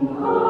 Oh.